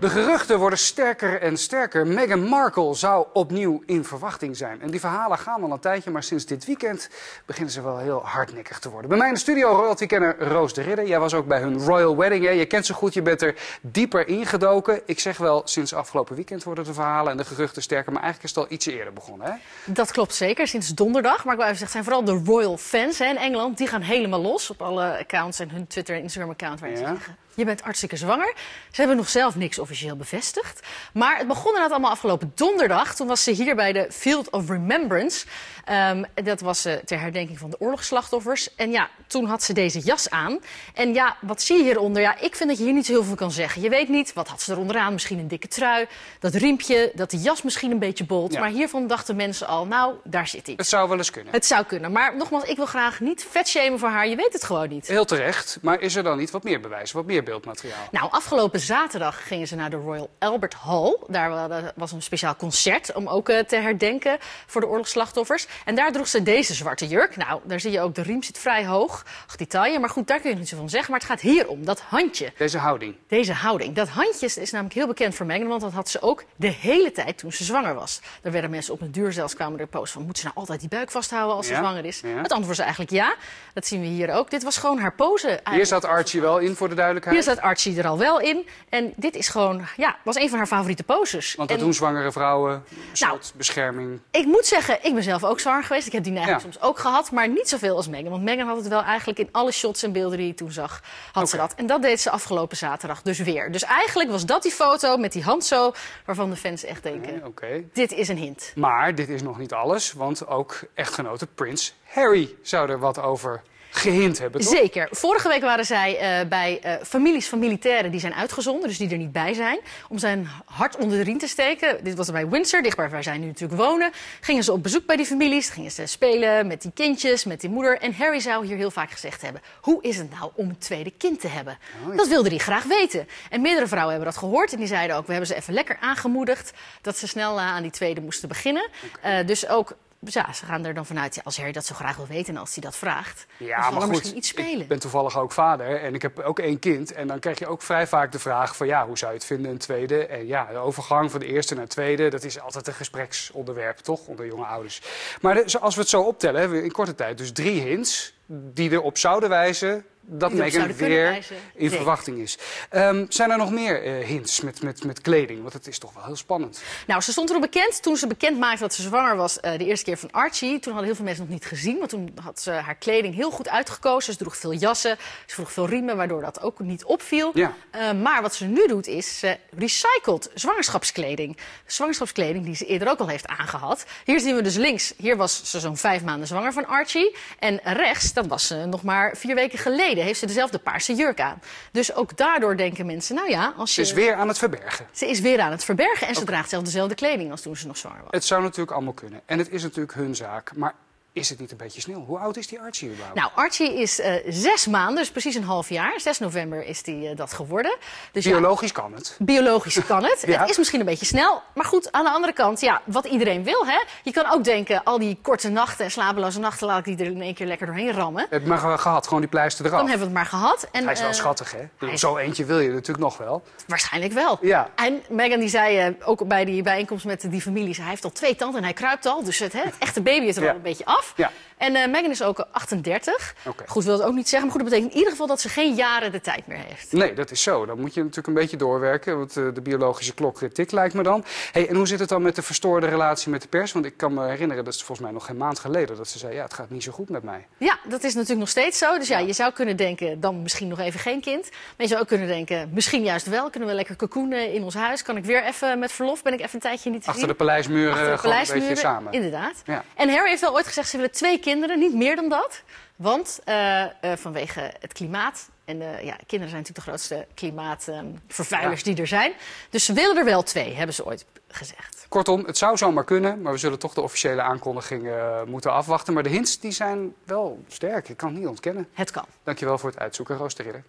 De geruchten worden sterker en sterker. Meghan Markle zou opnieuw in verwachting zijn. En die verhalen gaan al een tijdje, maar sinds dit weekend beginnen ze wel heel hardnekkig te worden. Bij mij in de studio royalty-kenner Roos de Ridder. Jij was ook bij hun royal wedding. Hè? Je kent ze goed, je bent er dieper ingedoken. Ik zeg wel, sinds afgelopen weekend worden de verhalen en de geruchten sterker. Maar eigenlijk is het al ietsje eerder begonnen, hè? Dat klopt zeker, sinds donderdag. Maar ik wil even zeggen, zijn vooral de royal fans hè, in Engeland. Die gaan helemaal los op alle accounts en hun Twitter en Instagram account. Waar ze Ja. zeggen, je bent hartstikke zwanger. Ze hebben nog zelf niks officieel bevestigd. Maar het begon inderdaad allemaal afgelopen donderdag. Toen was ze hier bij de Field of Remembrance. Ehm, dat was eh, ter herdenking van de oorlogsslachtoffers. En ja, toen had ze deze jas aan. En ja, wat zie je hieronder? Ja, ik vind dat je hier niet zo heel veel kan zeggen. Je weet niet, wat had ze eronder aan? Misschien een dikke trui, dat riempje, dat de jas misschien een beetje bolt. Ja. Maar hiervan dachten mensen al, nou, daar zit hij. Het zou wel eens kunnen. Het zou kunnen. Maar nogmaals, ik wil graag niet vetshamen voor haar. Je weet het gewoon niet. Heel terecht, maar is er dan niet wat meer bewijs, wat meer beeldmateriaal? Nou, afgelopen zaterdag gingen ze naar de Royal Albert Hall. Daar wa- was een speciaal concert om ook eh, te herdenken voor de oorlogsslachtoffers. En daar droeg ze deze zwarte jurk. Nou, daar zie je ook, de riem zit vrij hoog. Ach, die taille. Maar goed, daar kun je niet zo van zeggen. Maar het gaat hier om, dat handje. Deze houding. Deze houding. Dat handje is, namelijk heel bekend voor Meghan, want dat had ze ook de hele tijd toen ze zwanger was. Daar werden mensen op een duur zelfs kwamen er posts van, moet ze nou altijd die buik vasthouden als ze Ja, zwanger is? ja. Het antwoord is eigenlijk ja. Dat zien we hier ook. Dit was gewoon haar pose. Hier eigenlijk. staat Archie wel in voor de duidelijkheid. Hier staat Archie er al wel in. En dit is gewoon, ja, was een van haar favoriete poses. Want dat En doen zwangere vrouwen, Nou, bescherming. ik moet zeggen, ik ben zelf ook zwanger geweest. Ik heb die neiging Ja. soms ook gehad, maar niet zoveel als Meghan. Want Meghan had het wel eigenlijk in alle shots en beelden die je toen zag, had ze dat. En dat deed ze afgelopen zaterdag dus weer. Dus eigenlijk was dat die foto met die hand zo, waarvan de fans echt denken, Nee, Oké. dit is een hint. Maar dit is nog niet alles, want ook echtgenote Prins Harry zou er wat over gehint hebben, toch? Zeker. Vorige week waren zij eh, bij eh, families van militairen die zijn uitgezonden, dus die er niet bij zijn, om zijn hart onder de riem te steken. Dit was bij Windsor, dichtbij waar zij nu natuurlijk wonen. Gingen ze op bezoek bij die families, gingen ze spelen met die kindjes, met die moeder. En Harry zou hier heel vaak gezegd hebben, hoe is het nou om een tweede kind te hebben? Oh, ja. Dat wilde hij graag weten. En meerdere vrouwen hebben dat gehoord en die zeiden ook, we hebben ze even lekker aangemoedigd dat ze snel eh, aan die tweede moesten beginnen. Dus ook... Ja, ze gaan er dan vanuit, als Harry dat zo graag wil weten en als hij dat vraagt, dan Ja, zal maar er goed, misschien iets spelen. ik ben toevallig ook vader en ik heb ook één kind. En dan krijg je ook vrij vaak de vraag van ja, hoe zou je het vinden, een tweede? En ja, de overgang van de eerste naar de tweede, dat is altijd een gespreksonderwerp, toch? Onder jonge ouders. Maar als we het zo optellen, hebben we in korte tijd dus drie hints die erop zouden wijzen dat kunnen weer in Zeker. verwachting is. Ehm, zijn er nog meer eh, hints met, met, met kleding? Want het is toch wel heel spannend. Nou, ze stond erop bekend toen ze bekend maakte dat ze zwanger was eh, de eerste keer van Archie. Toen hadden heel veel mensen nog niet gezien, want toen had ze haar kleding heel goed uitgekozen. Ze droeg veel jassen, ze droeg veel riemen, waardoor dat ook niet opviel. Ja. Eh, maar wat ze nu doet is, ze recycelt zwangerschapskleding. Zwangerschapskleding die ze eerder ook al heeft aangehad. Hier zien we dus links, hier was ze zo'n vijf maanden zwanger van Archie. En rechts, dat was ze nog maar vier weken geleden, heeft ze dezelfde paarse jurk aan. Dus ook daardoor denken mensen, nou ja, als Ze je... is weer aan het verbergen. Ze is weer aan het verbergen en ze draagt zelf dezelfde kleding als toen ze nog zwanger was. Het zou natuurlijk allemaal kunnen. En het is natuurlijk hun zaak. Maar is het niet een beetje snel? Hoe oud is die Archie überhaupt? Nou, Archie is eh, zes maanden, dus precies een half jaar. 6 november is die eh, dat geworden. Dus ja, Biologisch kan het. biologisch kan het. Ja. Het is misschien een beetje snel. Maar goed, aan de andere kant, ja, wat iedereen wil, hè. Je kan ook denken, al die korte nachten en slapeloze nachten... laat ik die er in één keer lekker doorheen rammen. Heb je maar ge- gehad, gewoon die pleister eraf. Dan hebben we het maar gehad. En, Hij is wel eh, schattig, hè? Hij Zo eentje wil je natuurlijk nog wel. Waarschijnlijk wel. Ja. En Meghan die zei ook bij die bijeenkomst met die families... hij heeft al twee tanden en hij kruipt al. Dus het, hè, het echte baby is er Ja. al een beetje af. Ja. En eh Meghan is ook 38. Oké. Goed, wil het ook niet zeggen. Maar goed, dat betekent in ieder geval dat ze geen jaren de tijd meer heeft. Nee, dat is zo. Dan moet je natuurlijk een beetje doorwerken. Want eh, de biologische klok eh, tikt, lijkt me dan. Hey, en hoe zit het dan met de verstoorde relatie met de pers? Want ik kan me herinneren, dat is volgens mij nog geen maand geleden... dat ze zei, ja, het gaat niet zo goed met mij. Ja, dat is natuurlijk nog steeds zo. Dus ja, je zou kunnen denken, dan misschien nog even geen kind. Maar je zou ook kunnen denken, misschien juist wel. Kunnen we lekker cocoenen in ons huis? Kan ik weer even met verlof? Ben ik even een tijdje niet te Achter de paleismuren Achter de gewoon een beetje paleismuren, samen. Inderdaad. Ja. En Harry heeft wel ooit gezegd, ze willen twee kinderen, niet meer dan dat. Want eh, eh, vanwege het klimaat. En eh, ja, kinderen zijn natuurlijk de grootste klimaatvervuilers Ja. die er zijn. Dus ze willen er wel twee, hebben ze ooit gezegd. Kortom, het zou zomaar kunnen, maar we zullen toch de officiële aankondiging moeten afwachten. Maar de hints die zijn wel sterk, ik kan het niet ontkennen. Het kan. Dankjewel voor het uitzoeken, Roos de Ridder.